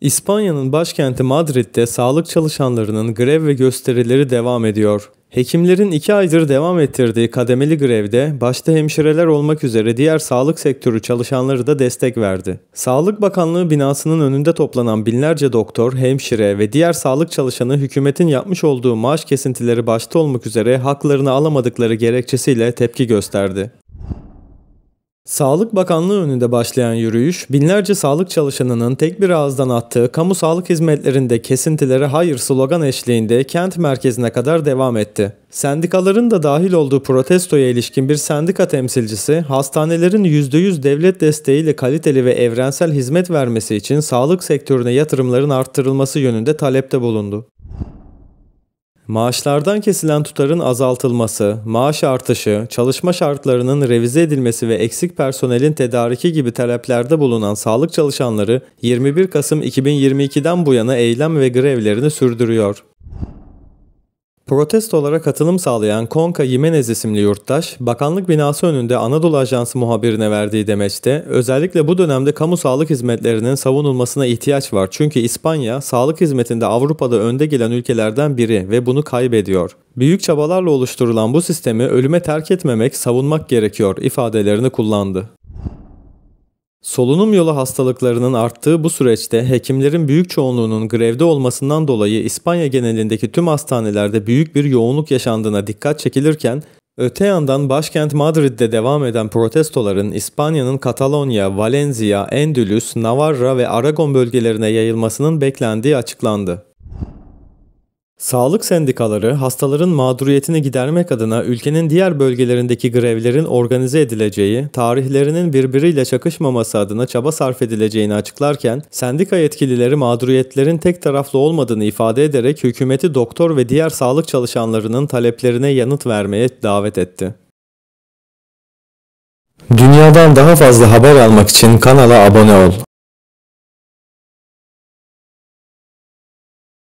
İspanya'nın başkenti Madrid'de sağlık çalışanlarının grev ve gösterileri devam ediyor. Hekimlerin iki aydır devam ettirdiği kademeli grevde başta hemşireler olmak üzere diğer sağlık sektörü çalışanları da destek verdi. Sağlık Bakanlığı binasının önünde toplanan binlerce doktor, hemşire ve diğer sağlık çalışanı hükümetin yapmış olduğu maaş kesintileri başta olmak üzere haklarını alamadıkları gerekçesiyle tepki gösterdi. Sağlık Bakanlığı önünde başlayan yürüyüş, binlerce sağlık çalışanının tek bir ağızdan attığı kamu sağlık hizmetlerinde kesintilere hayır slogan eşliğinde kent merkezine kadar devam etti. Sendikaların da dahil olduğu protestoya ilişkin bir sendika temsilcisi, hastanelerin %100 devlet desteğiyle kaliteli ve evrensel hizmet vermesi için sağlık sektörüne yatırımların arttırılması yönünde talepte bulundu. Maaşlardan kesilen tutarın azaltılması, maaş artışı, çalışma şartlarının revize edilmesi ve eksik personelin tedariki gibi taleplerde bulunan sağlık çalışanları 21 Kasım 2022'den bu yana eylem ve grevlerini sürdürüyor. Protestolara katılım sağlayan Konka Jimenez isimli yurttaş, bakanlık binası önünde Anadolu Ajansı muhabirine verdiği demeçte, özellikle bu dönemde kamu sağlık hizmetlerinin savunulmasına ihtiyaç var çünkü İspanya, sağlık hizmetinde Avrupa'da önde gelen ülkelerden biri ve bunu kaybediyor. Büyük çabalarla oluşturulan bu sistemi ölüme terk etmemek, savunmak gerekiyor ifadelerini kullandı. Solunum yolu hastalıklarının arttığı bu süreçte hekimlerin büyük çoğunluğunun grevde olmasından dolayı İspanya genelindeki tüm hastanelerde büyük bir yoğunluk yaşandığına dikkat çekilirken, öte yandan başkent Madrid'de devam eden protestoların İspanya'nın Katalonya, Valencia, Endülüs, Navarra ve Aragon bölgelerine yayılmasının beklendiği açıklandı. Sağlık sendikaları hastaların mağduriyetini gidermek adına ülkenin diğer bölgelerindeki grevlerin organize edileceği, tarihlerinin birbiriyle çakışmaması adına çaba sarf edileceğini açıklarken, sendika yetkilileri mağduriyetlerin tek taraflı olmadığını ifade ederek hükümeti doktor ve diğer sağlık çalışanlarının taleplerine yanıt vermeye davet etti. Dünyadan daha fazla haber almak için kanala abone ol.